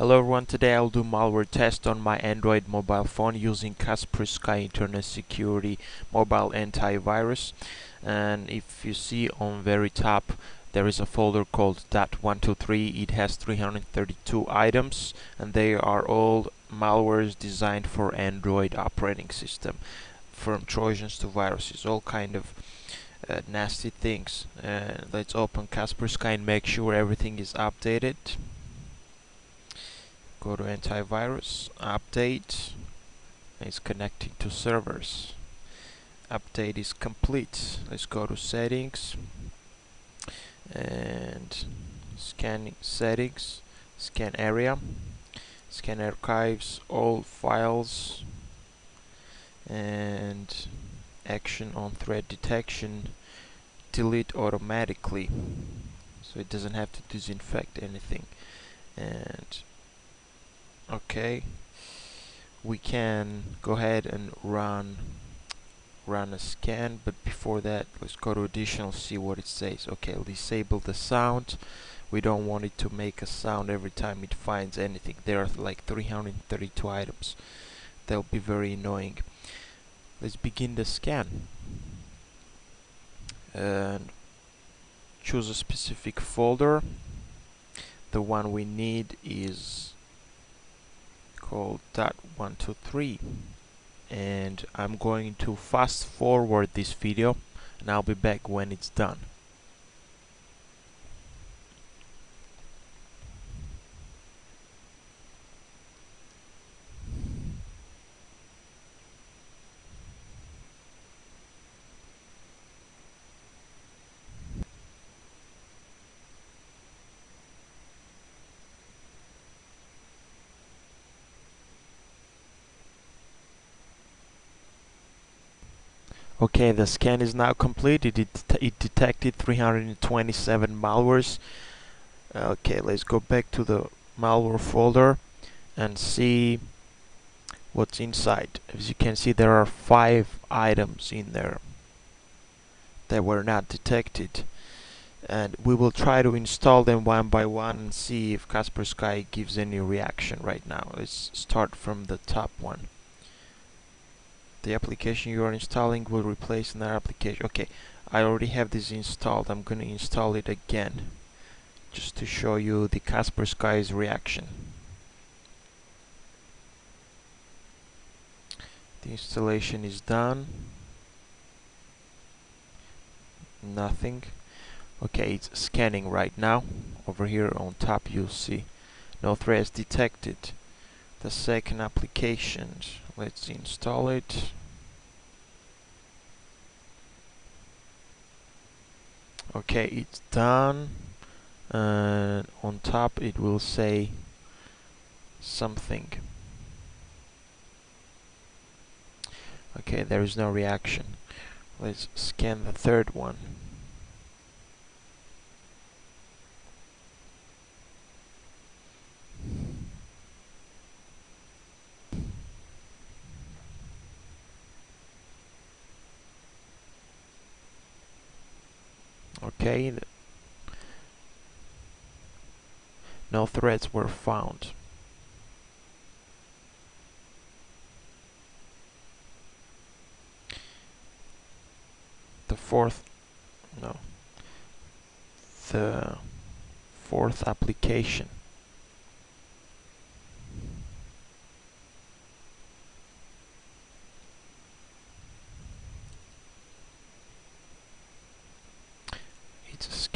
Hello everyone, today I'll do malware test on my Android mobile phone using Kaspersky Internet Security Mobile Antivirus. And if you see on very top there is a folder called .123 it has 332 items and they are all malwares designed for Android operating system from Trojans to viruses all kind of uh, nasty things. Uh, let's open Kaspersky and make sure everything is updated go to antivirus update. It's connecting to servers. Update is complete. Let's go to settings. And scanning settings. Scan area. Scan archives all files. And action on threat detection. Delete automatically. So it doesn't have to disinfect anything. And okay. We can go ahead and run run a scan but before that let's go to additional see what it says. Okay disable the sound. We don't want it to make a sound every time it finds anything. There are like 332 items. That'll be very annoying. Let's begin the scan. And choose a specific folder. The one we need is called dot123 and I'm going to fast forward this video and I'll be back when it's done Okay, the scan is now completed. It, it detected 327 malwares. Okay, let's go back to the malware folder and see what's inside. As you can see, there are five items in there that were not detected. And we will try to install them one by one and see if Kaspersky gives any reaction right now. Let's start from the top one the application you are installing will replace another application. Okay I already have this installed. I'm gonna install it again just to show you the Kaspersky's reaction. The installation is done. Nothing. Okay it's scanning right now. Over here on top you'll see no threats detected. The second application let's install it. Okay it's done. And on top it will say something. Okay there is no reaction. Let's scan the third one okay. No threats were found. The fourth no. The fourth application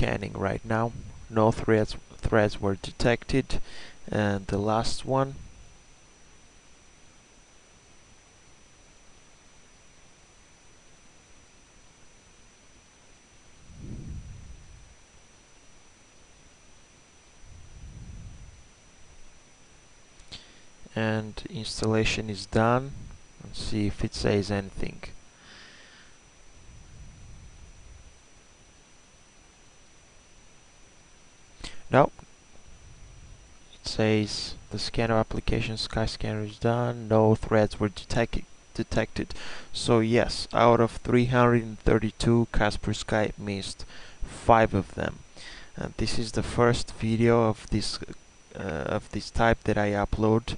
scanning right now. No threads threads were detected. And the last one. And installation is done. Let's see if it says anything No. It says the scanner application Skyscanner is done. No threads were detected detected. So yes, out of 332 Kaspersky missed five of them. And this is the first video of this uh, of this type that I upload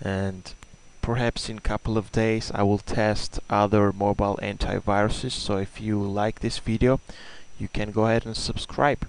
and perhaps in a couple of days I will test other mobile antiviruses so if you like this video you can go ahead and subscribe